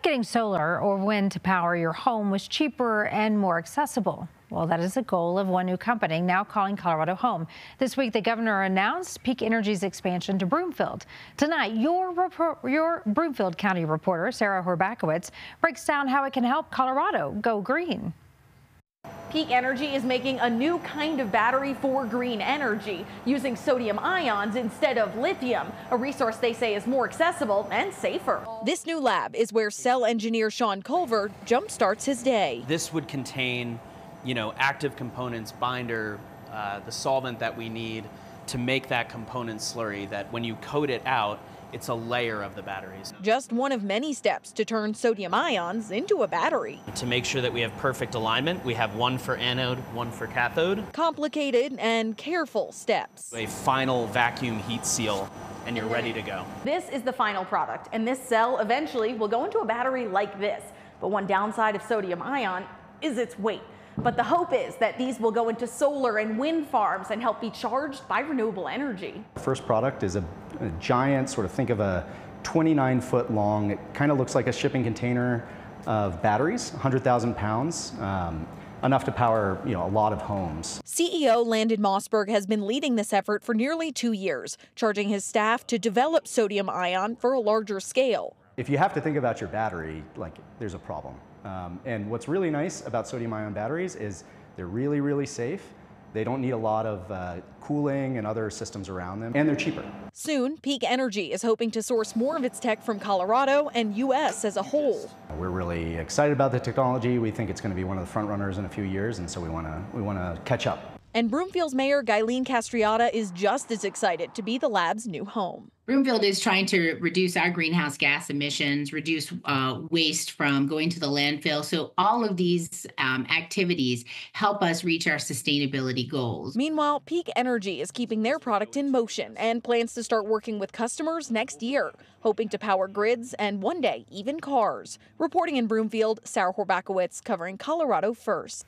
getting solar or wind to power your home was cheaper and more accessible? Well, that is the goal of one new company now calling Colorado home. This week, the governor announced Peak Energy's expansion to Broomfield. Tonight, your, your Broomfield County reporter, Sarah Horbacewicz, breaks down how it can help Colorado go green. Peak Energy is making a new kind of battery for green energy, using sodium ions instead of lithium, a resource they say is more accessible and safer. This new lab is where cell engineer Sean Culver jumpstarts his day. This would contain, you know, active components, binder, uh, the solvent that we need to make that component slurry that when you coat it out, it's a layer of the batteries. Just one of many steps to turn sodium ions into a battery. To make sure that we have perfect alignment, we have one for anode, one for cathode. Complicated and careful steps. A final vacuum heat seal and you're ready to go. This is the final product, and this cell eventually will go into a battery like this. But one downside of sodium ion is its weight. But the hope is that these will go into solar and wind farms and help be charged by renewable energy. The first product is a, a giant, sort of think of a 29 foot long, it kind of looks like a shipping container of batteries, 100,000 pounds. Um, enough to power you know a lot of homes. CEO Landon Mossburg has been leading this effort for nearly two years, charging his staff to develop sodium ion for a larger scale. If you have to think about your battery, like there's a problem. Um, and what's really nice about sodium ion batteries is they're really, really safe. They don't need a lot of uh, cooling and other systems around them, and they're cheaper. Soon, Peak Energy is hoping to source more of its tech from Colorado and U.S. as a whole. We're really excited about the technology. We think it's going to be one of the front runners in a few years, and so we want to we want to catch up. And Broomfield's Mayor Guyleen Castriota is just as excited to be the lab's new home. Broomfield is trying to reduce our greenhouse gas emissions, reduce uh, waste from going to the landfill. So, all of these um, activities help us reach our sustainability goals. Meanwhile, Peak Energy is keeping their product in motion and plans to start working with customers next year, hoping to power grids and one day even cars. Reporting in Broomfield, Sarah Horbacewicz covering Colorado First.